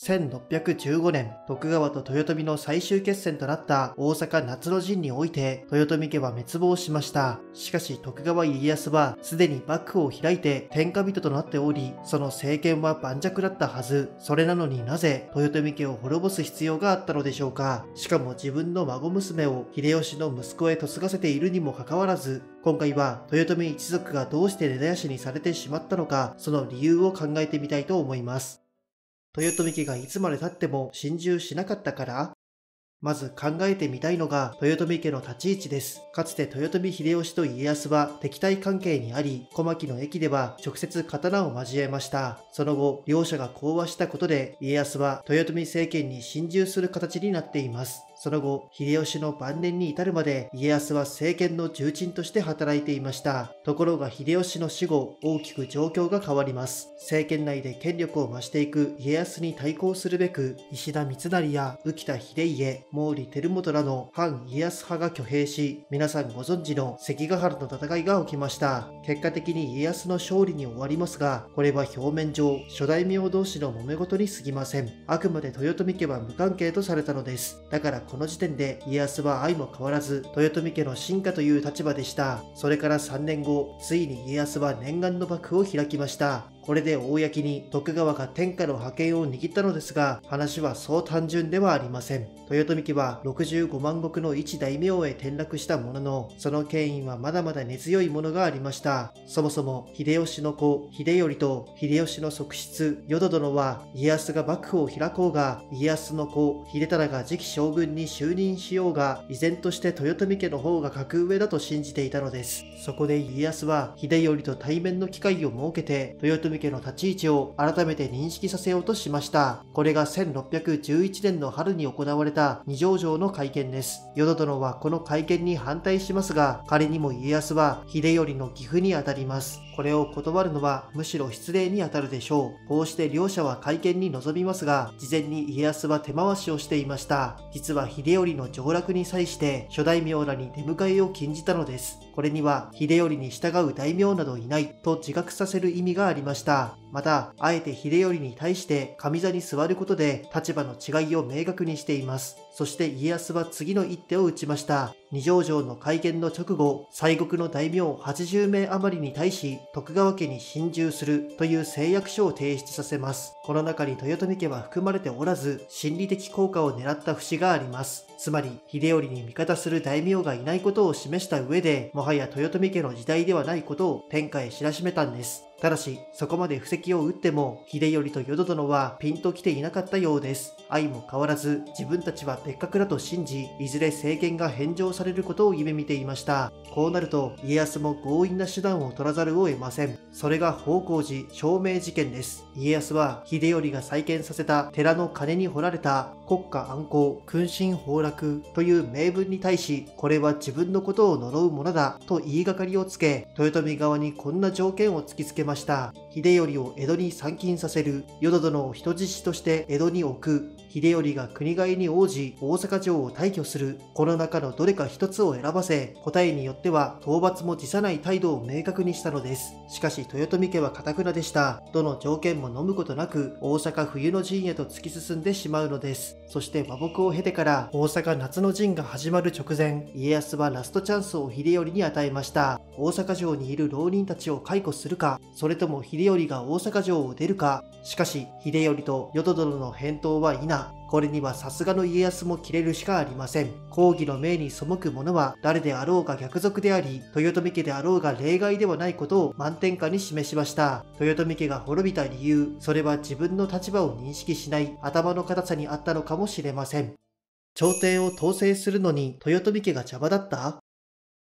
1615年、徳川と豊臣の最終決戦となった大阪夏の陣において、豊臣家は滅亡しました。しかし徳川家康は、すでに幕府を開いて天下人となっており、その政権は盤石だったはず。それなのになぜ、豊臣家を滅ぼす必要があったのでしょうか。しかも自分の孫娘を秀吉の息子へ嫁がせているにもかかわらず、今回は豊臣一族がどうして根絶やしにされてしまったのか、その理由を考えてみたいと思います。豊臣家がいつまで経っても心中しなかったからまず考えてみたいのが豊臣家の立ち位置です。かつて豊臣秀吉と家康は敵対関係にあり、小牧の駅では直接刀を交えました。その後、両者が講和したことで家康は豊臣政権に侵入する形になっています。その後、秀吉の晩年に至るまで家康は政権の重鎮として働いていました。ところが秀吉の死後、大きく状況が変わります。政権内で権力を増していく家康に対抗するべく、石田三成や浮田秀家、毛利輝元らの反家康派が挙兵し、皆さんご存知の関ヶ原の戦いが起きました。結果的に家康の勝利に終わりますが、これは表面上、諸大名同士の揉め事に過ぎません。あくまで豊臣家は無関係とされたのです。だからこの時点で家康は相も変わらず豊臣家の進化という立場でした。それから3年後、ついに家康は念願の幕府を開きました。これで公に徳川が天下の覇権を握ったのですが、話はそう単純ではありません。豊臣家は65万石の一大名へ転落したものの、その権威はまだまだ根強いものがありました。そもそも、秀吉の子、秀頼と秀吉の側室、淀殿は、家康が幕府を開こうが、家康の子、秀忠が次期将軍に就任しようが、依然として豊臣家の方が格上だと信じていたのです。そこで家康は、秀頼と対面の機会を設けて、豊臣家の立ち位置を改めて認識させようとしました。これが1611年の春に行われた二条城の会見です。淀殿はこの会見に反対しますが、仮にも家康は秀頼の岐阜にあたります。これを断るのはむしろ失礼にあたるでしょう。こうして両者は会見に臨みますが、事前に家康は手回しをしていました。実は秀頼の上洛に際して諸大名らに出迎えを禁じたのです。これには秀頼に従う大名などいないと自覚させる意味がありました。また、あえて秀頼に対して上座に座ることで立場の違いを明確にしています。そして家康は次の一手を打ちました。二条城の会見の直後、西国の大名80名余りに対し、徳川家に侵入するという誓約書を提出させます。この中に豊臣家は含まれておらず、心理的効果を狙った節があります。つまり、秀頼に味方する大名がいないことを示した上で、もはや豊臣家の時代ではないことを天下へ知らしめたんです。ただし、そこまで布石を打っても、秀頼と淀殿はピンと来ていなかったようです。愛も変わらず、自分たちは別格だと信じ、いずれ政権が返上されることを夢見ていました。こうなると、家康も強引な手段を取らざるを得ません。それが宝光寺証明事件です。家康は、秀頼が再建させた寺の鐘に掘られた国家安康、君臣崩落という名文に対し、これは自分のことを呪うものだと言いがかりをつけ、豊臣側にこんな条件を突きつけました。秀頼を江戸に参勤させる、淀殿を人質として江戸に置く、秀頼が国替えに応じ大阪城を退去する、この中のどれか一つを選ばせ、答えによっては討伐も辞さない態度を明確にしたのです。しかし豊臣家は堅くなでした。どの条件も飲むことなく、大阪冬の陣へと突き進んでしまうのです。そして和睦を経てから大阪夏の陣が始まる直前、家康はラストチャンスを秀頼に与えました。大阪城にいる浪人たちを解雇するか、それとも秀頼が大阪城を出るか。しかし、秀頼と淀殿の返答は否。これにはさすがの家康も切れるしかありません。抗議の命に背く者は誰であろうが逆賊であり、豊臣家であろうが例外ではないことを満点下に示しました。豊臣家が滅びた理由、それは自分の立場を認識しない頭の硬さにあったのかもしれません。朝廷を統制するのに豊臣家が邪魔だった？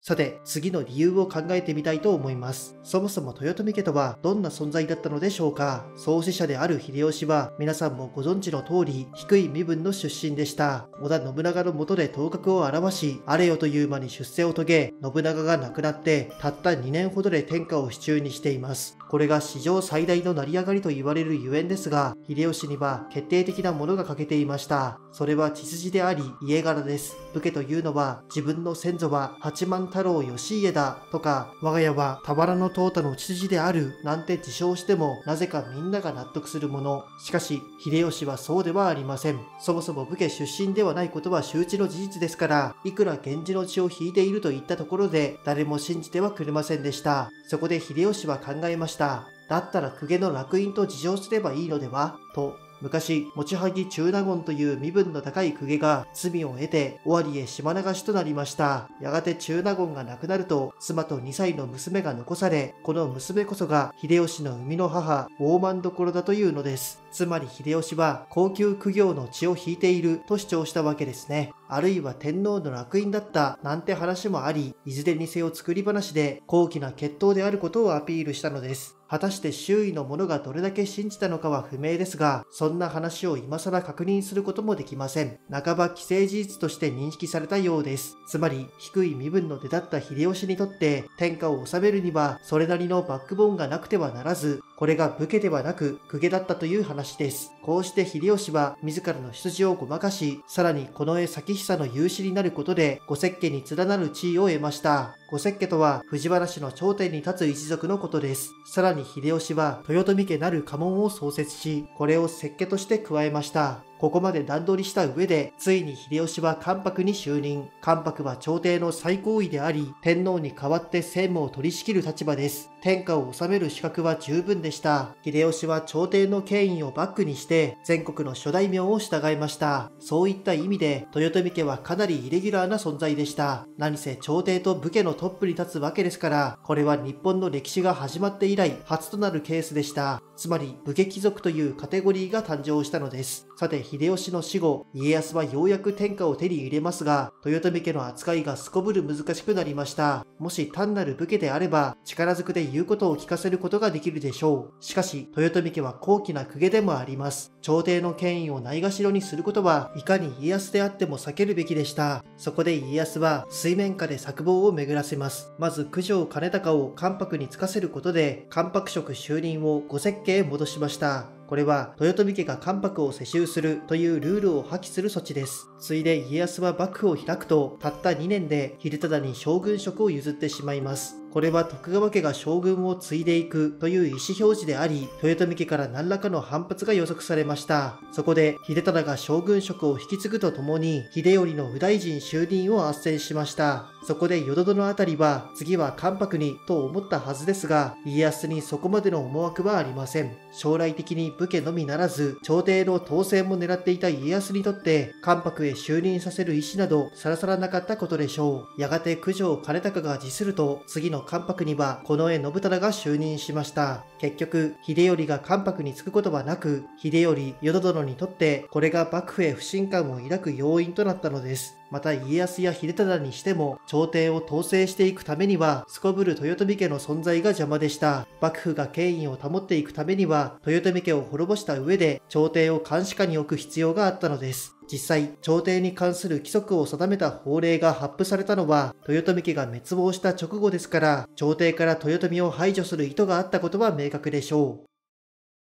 さて、次の理由を考えてみたいと思います。そもそも豊臣家とはどんな存在だったのでしょうか創始者である秀吉は皆さんもご存知の通り低い身分の出身でした。織田信長の下で頭角を現し、あれよという間に出世を遂げ、信長が亡くなってたった2年ほどで天下を手中にしています。これが史上最大の成り上がりと言われるゆえんですが、秀吉には決定的なものが欠けていました。それは血筋であり、家柄です。武家というのは、自分の先祖は八幡太郎義家だとか、我が家は田原の淘汰の血筋であるなんて自称しても、なぜかみんなが納得するもの。しかし、秀吉はそうではありません。そもそも武家出身ではないことは周知の事実ですから、いくら源氏の血を引いているといったところで、誰も信じてはくれませんでした。そこで秀吉は考えました。だったら公家の楽印と自称すればいいのでは？と昔、持ちはぎ中納言という身分の高い公家が罪を得て尾張へ島流しとなりました。やがて中納言が亡くなると、妻と2歳の娘が残され、この娘こそが秀吉の生みの母、大満所だというのです。つまり秀吉は高級苦行の血を引いていると主張したわけですね。あるいは天皇の楽印だったなんて話もあり、いずれにせよ作り話で高貴な血統であることをアピールしたのです。果たして周囲の者がどれだけ信じたのかは不明ですが、そんな話を今更確認することもできません。半ば既成事実として認識されたようです。つまり、低い身分の出だった秀吉にとって天下を治めるには、それなりのバックボーンがなくてはならず、これが武家ではなく公家だったという話です。こうして秀吉は自らの出自をごまかし、さらにこの絵咲久の有志になることで、五石家に連なる地位を得ました。五石家とは藤原氏の頂点に立つ一族のことです。さらに秀吉は豊臣家なる家紋を創設し、これを設計として加えました。ここまで段取りした上で、ついに秀吉は関白に就任。関白は朝廷の最高位であり、天皇に代わって政務を取り仕切る立場です。天下を治める資格は十分でした。秀吉は朝廷の権威をバックにして、全国の諸大名を従いました。そういった意味で、豊臣家はかなりイレギュラーな存在でした。何せ朝廷と武家のトップに立つわけですから、これは日本の歴史が始まって以来、初となるケースでした。つまり、武家貴族というカテゴリーが誕生したのです。さて、秀吉の死後、家康はようやく天下を手に入れますが、豊臣家の扱いがすこぶる難しくなりました。もし単なる武家であれば、力ずくで言うことを聞かせることができるでしょう。しかし、豊臣家は高貴な公家でもあります。朝廷の権威をないがしろにすることは、いかに家康であっても避けるべきでした。そこで家康は、水面下で策謀を巡らせます。まず、九条兼高を関白に就かせることで、関白職就任を五設計へ戻しました。これは豊臣家が関白を世襲するというルールを破棄する措置です。ついで家康は幕府を開くと、たった2年で秀忠に将軍職を譲ってしまいます。これは徳川家が将軍を継いでいくという意思表示であり、豊臣家から何らかの反発が予測されました。そこで、秀忠が将軍職を引き継ぐとともに、秀頼の右大臣就任を斡旋しました。そこで淀殿あたりは、次は関白にと思ったはずですが、家康にそこまでの思惑はありません。将来的に武家のみならず、朝廷の統制も狙っていた家康にとって、関白へ就任させる意思など、さらさらなかったことでしょう。やがて九条兼高が辞すると、次の関白には近衛信忠が就任しました。結局、秀頼が関白に就くことはなく、秀頼、淀殿にとってこれが幕府へ不信感を抱く要因となったのです。また家康や秀忠にしても朝廷を統制していくためにはすこぶる豊臣家の存在が邪魔でした幕府が権威を保っていくためには豊臣家を滅ぼした上で朝廷を監視下に置く必要があったのです実際、朝廷に関する規則を定めた法令が発布されたのは、豊臣家が滅亡した直後ですから、朝廷から豊臣を排除する意図があったことは明確でしょ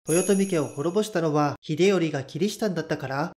う。豊臣家を滅ぼしたのは、秀頼がキリシタンだったから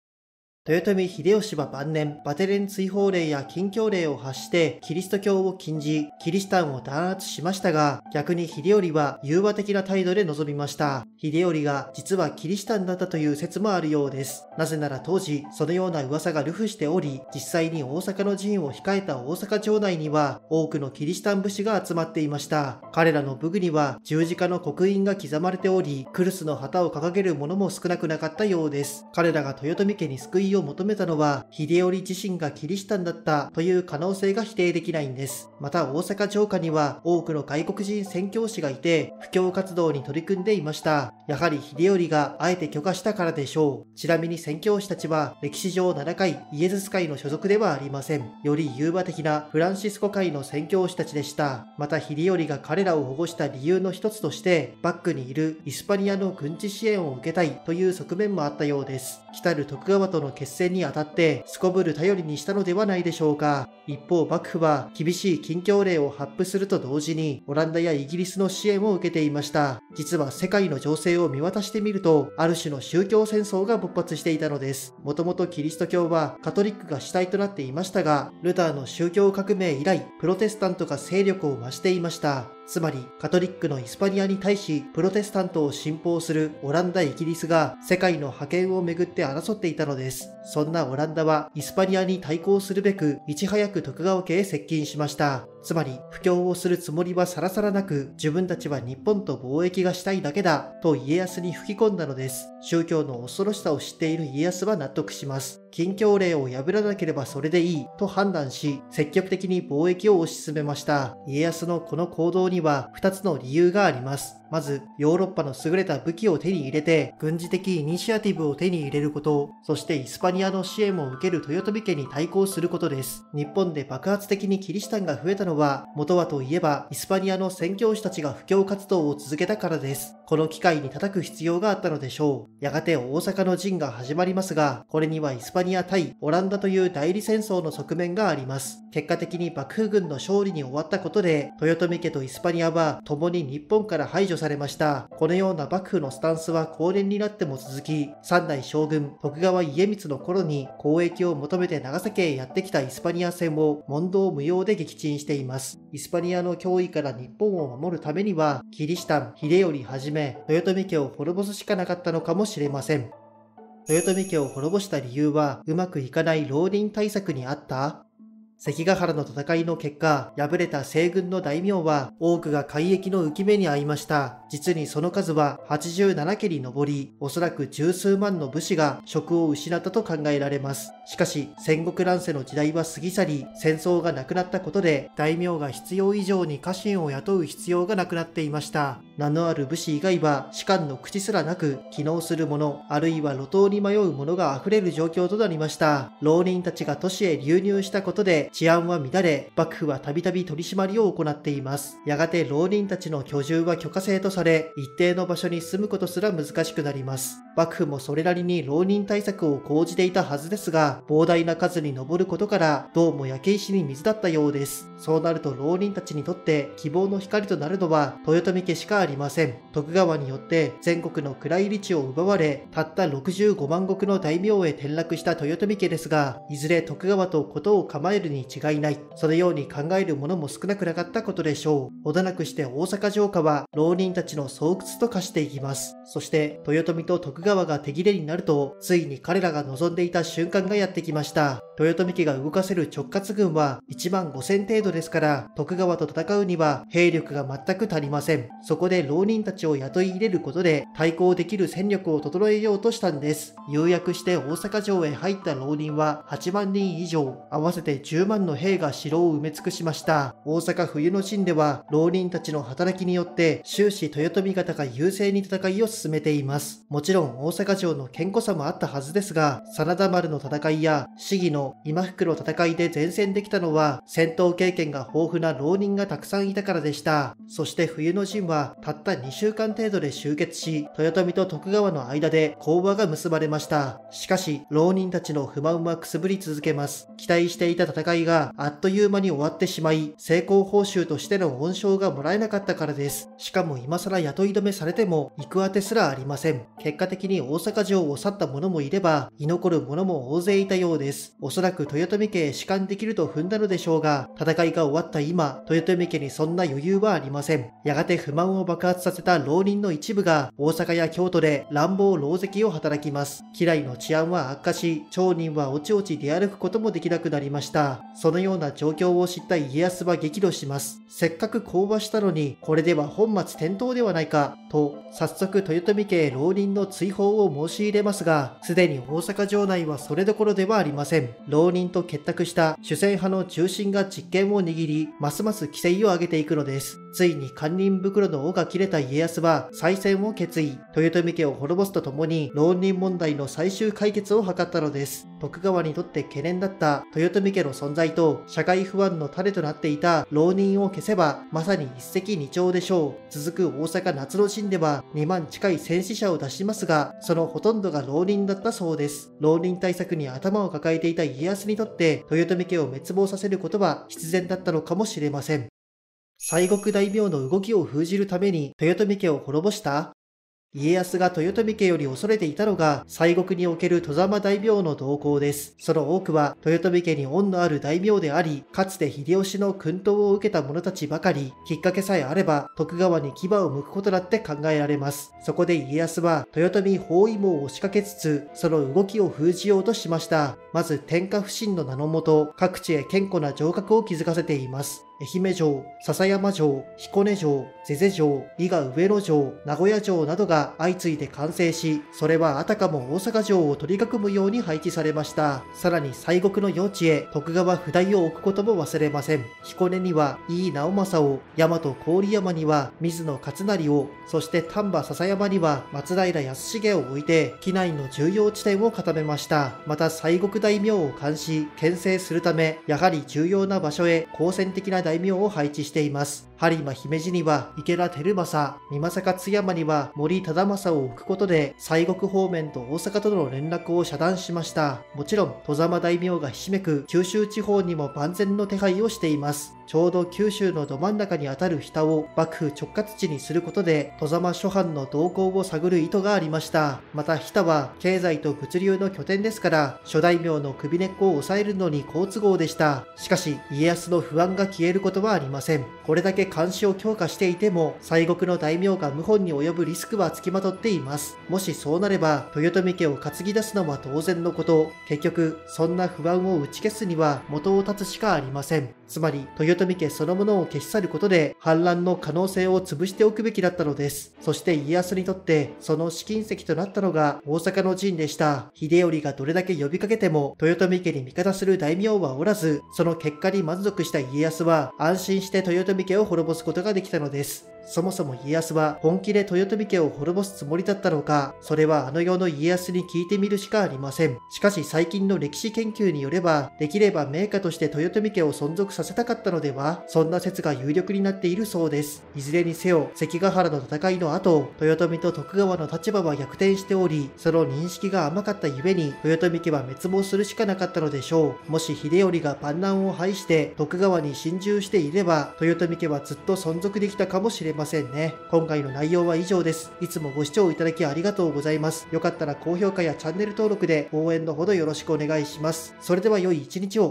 豊臣秀吉は晩年、バテレン追放令や禁教令を発してキリスト教を禁じ、キリシタンを弾圧しましたが、逆に秀頼は融和的な態度で臨みました。秀頼が実はキリシタンだったという説もあるようです。なぜなら当時、そのような噂が流布しており、実際に大阪の陣を控えた大阪城内には多くのキリシタン武士が集まっていました。彼らの武具には十字架の刻印が刻まれており、クルスの旗を掲げる者も少なくなかったようです。彼らが豊臣家に救いを求めたのは、秀頼自身がキリシタンだったという可能性が否定できないんです。また大阪城下には多くの外国人宣教師がいて、布教活動に取り組んでいました。やはり秀頼があえて許可したからでしょう。ちなみに宣教師たちは歴史上7回イエズス会の所属ではありません。より融和的なフランシスコ会の宣教師たちでした。また秀頼が彼らを保護した理由の一つとして、バックにいるイスパニアの軍事支援を受けたいという側面もあったようです。来る徳川との決戦にあたってすこぶる頼りにしたのではないでしょうか。一方幕府は厳しい禁教令を発布すると同時にオランダやイギリスの支援を受けていました。実は世界の情勢を見渡してみると、ある種の宗教戦争が勃発していたのです。もともとキリスト教はカトリックが主体となっていましたが、ルターの宗教革命以来、プロテスタントが勢力を増していました。つまりカトリックのイスパニアに対しプロテスタントを信奉するオランダ、イギリスが世界の覇権をめぐって争っていたのです。そんなオランダはイスパニアに対抗するべくいち早く徳川家へ接近しました。つまり、布教をするつもりはさらさらなく、自分たちは日本と貿易がしたいだけだ、と家康に吹き込んだのです。宗教の恐ろしさを知っている家康は納得します。禁教令を破らなければそれでいい、と判断し、積極的に貿易を推し進めました。家康のこの行動には二つの理由があります。まず、ヨーロッパの優れた武器を手に入れて、軍事的イニシアティブを手に入れること、そしてイスパニアの支援を受ける豊臣家に対抗することです。日本で爆発的にキリシタンが増えたのは、元はといえば、イスパニアの宣教師たちが布教活動を続けたからです。この機会に叩く必要があったのでしょう。やがて大阪の陣が始まりますが、これにはイスパニア対オランダという代理戦争の側面があります。結果的に幕府軍の勝利に終わったことで、豊臣家とイスパニアは共に日本から排除されました。このような幕府のスタンスは後年になっても続き、三代将軍徳川家光の頃に交易を求めて長崎へやってきたイスパニア戦を問答無用で撃沈しています。イスパニアの脅威から日本を守るためには、キリシタン、秀頼はじめ、豊臣家を滅ぼすしかなかったのかもしれません。豊臣家を滅ぼした理由は、うまくいかない浪人対策にあった？関ヶ原の戦いの結果、敗れた西軍の大名は多くが海域の浮き目に遭いました。実にその数は87家に上り、おそらく十数万の武士が職を失ったと考えられます。しかし、戦国乱世の時代は過ぎ去り、戦争がなくなったことで、大名が必要以上に家臣を雇う必要がなくなっていました。名のある武士以外は士官の口すらなく、機能する者、あるいは路頭に迷う者が溢れる状況となりました。浪人たちが都市へ流入したことで、治安は乱れ、幕府はたびたび取り締まりを行っています。やがて浪人たちの居住は許可制とされ、一定の場所に住むことすら難しくなります。幕府もそれなりに浪人対策を講じていたはずですが、膨大な数に上ることから、どうも焼け石に水だったようです。そうなると浪人たちにとって希望の光となるのは、豊臣家しかありません。徳川によって全国の蔵入り地を奪われ、たった65万石の大名へ転落した豊臣家ですが、いずれ徳川と事を構えるにに違いない。そのように考える者も少なくなかったことでしょう。ほどなくして大阪城下は浪人たちの巣窟と化していきます。そして豊臣と徳川が手切れになると、ついに彼らが望んでいた瞬間がやってきました。豊臣家が動かせる直轄軍は1万5000程度ですから、徳川と戦うには兵力が全く足りません。そこで浪人たちを雇い入れることで対抗できる戦力を整えようとしたんです。有約して大阪城へ入った浪人は8万人以上、合わせて10万の兵が城を埋め尽くしました。大阪冬の陣では浪人たちの働きによって終始豊臣方が優勢に戦いを進めています。もちろん大阪城の健康さもあったはずですが、真田丸の戦いや市議の今福の戦いで前線できたのは戦闘経験が豊富な浪人がたくさんいたからでした。そして冬の陣はたった2週間程度で終結し、豊臣と徳川の間で講和が結ばれました。しかし、浪人たちの不満はくすぶり続けます。期待していた戦いがあっという間に終わってしまい、成功報酬としての恩賞がもらえなかったからです。しかも今更雇い止めされても行くあてすらありません。結果的に大阪城を去った者もいれば、居残る者も大勢いたようです。そらく豊臣家へ仕官できると踏んだのでしょうが、戦いが終わった今、豊臣家にそんな余裕はありません。やがて不満を爆発させた浪人の一部が、大阪や京都で乱暴狼藉を働きます。家来の治安は悪化し、町人はおちおち出歩くこともできなくなりました。そのような状況を知った家康は激怒します。せっかく講和したのに、これでは本末転倒ではないか、と、早速豊臣家へ浪人の追放を申し入れますが、すでに大阪城内はそれどころではありません。浪人と結託した主戦派の中心が実権を握り、ますます規制を上げていくのです。ついに堪忍袋の尾が切れた家康は再選を決意。豊臣家を滅ぼすとともに浪人問題の最終解決を図ったのです。徳川にとって懸念だった豊臣家の存在と社会不安の種となっていた浪人を消せばまさに一石二鳥でしょう。続く大阪夏の陣では2万近い戦死者を出しますが、そのほとんどが浪人だったそうです。浪人対策に頭を抱えていた家康にとって豊臣家を滅亡させることは必然だったのかもしれません。西国大名の動きを封じるために豊臣家を滅ぼした家康が豊臣家より恐れていたのが、西国における戸様大名の動向です。その多くは、豊臣家に恩のある大名であり、かつて秀吉の薫陶を受けた者たちばかり、きっかけさえあれば、徳川に牙を向くことだって考えられます。そこで家康は、豊臣包囲網を仕掛けつつ、その動きを封じようとしました。まず、天下不振の名のもと、各地へ堅固な城郭を築かせています。愛媛城、笹山城、彦根城、瀬々城、伊賀上野城、名古屋城などが相次いで完成し、それはあたかも大阪城を取り囲むように配置されました。さらに西国の用地へ徳川不代を置くことも忘れません。彦根には井伊直政を、大和郡山には水野勝成を、そして丹波笹山には松平康重を置いて、機内の重要地点を固めました。また西国大名を監視、牽制するため、やはり重要な場所へ好戦的な大名を配置しています。播磨姫路には池田輝政、美政津山には森忠政を置くことで、西国方面と大阪との連絡を遮断しました。もちろん、戸様大名がひしめく九州地方にも万全の手配をしています。ちょうど九州のど真ん中にあたる日を幕府直轄地にすることで、戸様諸藩の動向を探る意図がありました。また日田は経済と物流の拠点ですから、諸大名の首根っこを抑えるのに好都合でした。しかし、家康の不安が消えることはありません。これだけ監視を強化していても、西国の大名が謀反に及ぶリスクはつきまとっています。もしそうなれば、豊臣家を担ぎ出すのは当然のこと。結局、そんな不安を打ち消すには元を立つしかありません。つまり、豊臣家そのものを消し去ることで、反乱の可能性を潰しておくべきだったのです。そして家康にとって、その試金石となったのが大阪の陣でした。秀頼がどれだけ呼びかけても、豊臣家に味方する大名はおらず、その結果に満足した家康は、安心して豊臣家を滅ぼすことができたのです。そもそも家康は本気で豊臣家を滅ぼすつもりだったのか、それはあの世の家康に聞いてみるしかありません。しかし最近の歴史研究によれば、できれば名家として豊臣家を存続させたかったのでは、そんな説が有力になっているそうです。いずれにせよ、関ヶ原の戦いの後、豊臣と徳川の立場は逆転しており、その認識が甘かったゆえに、豊臣家は滅亡するしかなかったのでしょう。もし秀頼が万難を排して徳川に侵襲していれば、豊臣家はずっと存続できたかもしれませんれませんね。今回の内容は以上です。いつもご視聴いただきありがとうございます。よかったら高評価やチャンネル登録で応援のほどよろしくお願いします。それでは良い一日を。